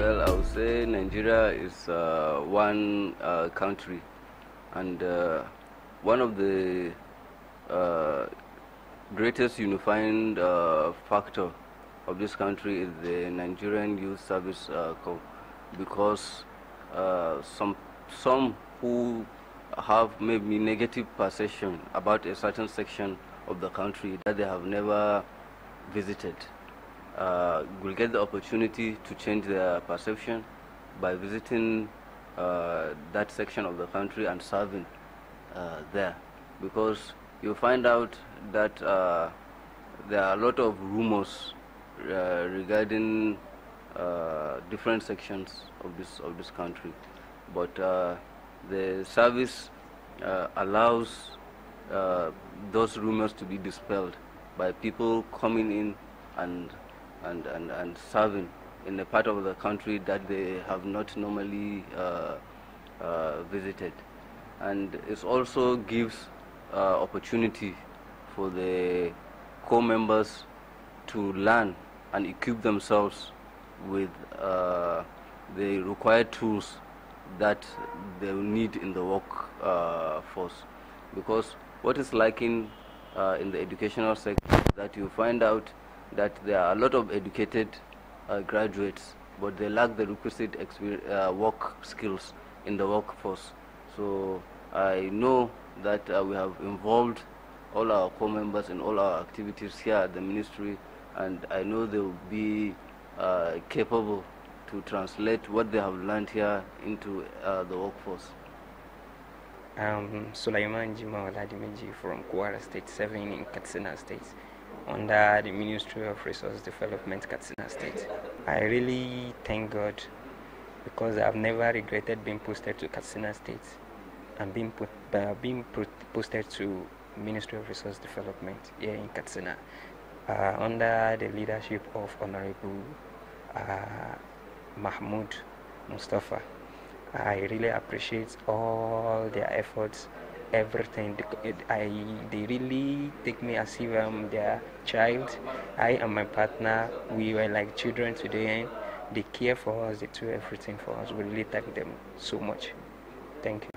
would say Nigeria is uh, one uh, country, and uh, one of the uh, greatest unifying uh, factor of this country is the Nigerian Youth Service uh, Corps, because some some who have maybe negative perception about a certain section of the country that they have never visited uh, will get the opportunity to change their perception by visiting uh, that section of the country and serving uh, there. Because you find out that uh, there are a lot of rumors uh, regarding uh, different sections of this of this country. But the service allows those rumors to be dispelled by people coming in and, and, and, and serving in a part of the country that they have not normally uh, uh, visited. And it also gives uh, opportunity for the corps members to learn and equip themselves with uh, the required tools that they need in the work uh, force. Because what is lacking in the educational sector that you find out that there are a lot of educated uh, graduates, but they lack the requisite uh, work skills in the workforce. So I know that uh, we have involved all our corps members in all our activities here at the ministry, and I know they will be uh, capable to translate what they have learned here into uh, the workforce. Um, Sulaiman Jima Oladimeji from Kwara State, serving in Katsina State under the Ministry of Resource Development, Katsina State. I really thank God because I've never regretted being posted to Katsina State and being put, uh, being posted to Ministry of Resource Development here in Katsina uh, under the leadership of Honorable uh, Mahmoud Mustapha. I really appreciate all their efforts, everything. I, they really take me as if I'm their child. I and my partner, we were like children today. They care for us, they do everything for us. We really thank them so much. Thank you.